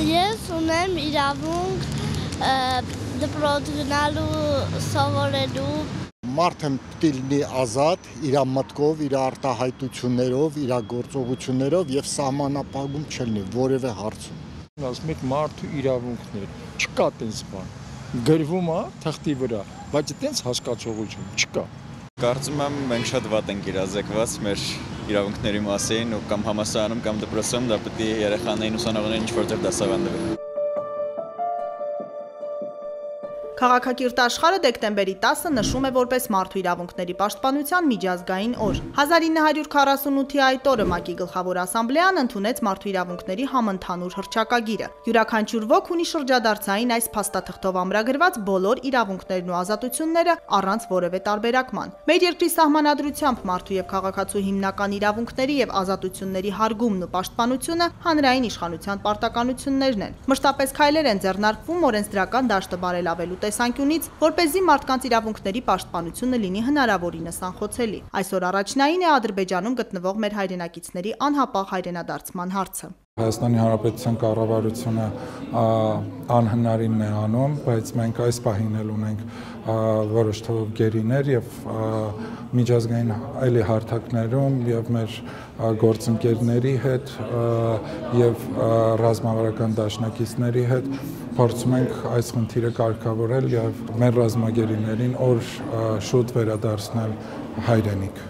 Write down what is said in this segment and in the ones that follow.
Ես ունեմ իրավունք դպրոց գնալու, սովորելու մարդ եմ պետք է լինի ազատ իր մտքով, իր արտահայտություններով, իր գործողություններով եւ սահմանապահում չլինի որևէ հարցում։ Ասում եք մարդու իրավունքներ, չկա տես բան։ Գրվում է թղթի վրա, բայց այտենց հասկացողություն չկա։ Կարծում եմ մենք շատ վատ ենք իրազեկված մեր իրավունքների մասին ու կամ համասարանում կամ դպրոցում դա պետք է երեխաներին ուսանողներին ինչ-որ դասավանդվի։ Քաղաքակիրթ աշխարհը դեկտեմբերի 10-ը նշում է որպես Մարդու իրավունքների պաշտպանության միջազգային օր։ 1948-ի այդ օրը ՄԱԿ-ի գլխավոր ասամբլեան ընդունեց Մարդու իրավունքների համընդհանուր հռչակագիրը։ Յուրաքանչյուր ոք ունի շրջադարձային այս փաստաթղթով ամրագրված բոլոր իրավունքներն ու ազատությունները առանց որևէ տարբերակման։ Մեր երկրի սահմանադրությամբ մարդու եւ քաղաքացու հիմնական իրավունքների եւ ազատությունների հարգումն ու պաշտպանությունը հանրային իշխանության պարտականություններն են։ Մշտապես քայլեր են ձեռնարկվում օրենսդրական դաշտը բարելավելու տեսանկյունից, որ เป զի մարդկանց իրավունքների պաշտպանությունը լինի հնարավորինս անխոցելի։ Այսօր առաջնային է Ադրբեջանում գտնվող մեր հայրենակիցների անհապաղ հայրենադարձման հարցը։ Հայաստանի Հանրապետության կառավարությունը անհնարինն է անում, բայց մենք այս պահին էլ ունենք որոշ թվով գերիներ եւ միջազգային այլի հարթակներում եւ մեր գործընկերների հետ եւ ռազմավարական դաշնակիցների հետ փորձում ենք այս խնդիրը կարգավորել եւ մեր ռազմագերիներին օր շուտ վերադարձնել հայրենիք։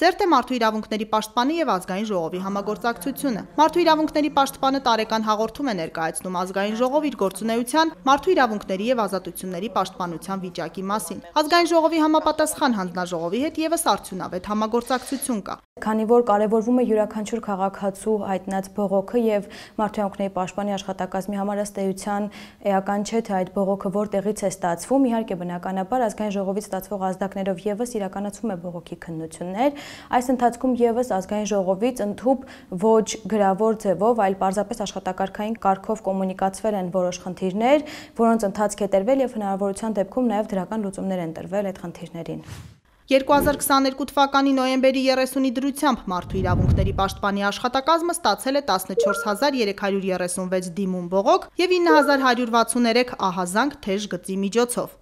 Սերտ է մարդու իրավունքների պաշտպանի եւ ազգային ժողովի համագործակցությունը։ Մարդու իրավունքների պաշտպանը տարեկան հաղորդում է ներկայացնում ազգային ժողով իր գործունեության մարդու իրավունքների եւ ազատությունների պաշտպանության վիճակի մասին։ Ազգային ժողովի համապատասխան հանձնաժողովի հետ եւս արդյունավետ համագործակցություն կա։ Քանի որ կարևորվում է յուրաքանչյուր քաղաքացու հայտնած բողոքը եւ մարդու իրավունքների պաշտպանի աշխատակազմի համար ըստ էության էական չէ թե այդ բողոքը որտեղից է ստացվում, իհարկե բնականաբար ազգային ժողովից ստացվող ազդակներով եւս իրականացում է բողոքի քննություններ, Այս ընթացքում եւս ազգային ժողովից ընդհուպ ոչ գրավոր ձևով, այլ պարզապես աշխատակարգային կարգով կոմունիկացվել են որոշ խնդիրներ, որոնց ընթացք է տրվել եւ հնարավորության դեպքում նաեւ դրական լուծումներ են տրվել այդ խնդիրներին։ 2022 թվականի նոյեմբերի 30-ի դրությամբ մարդու իրավունքների պաշտպանի աշխատակազմը ստացել է 14336 դիմում բողոք եւ 9163 ահազանգ թեժ գծի միջոցով։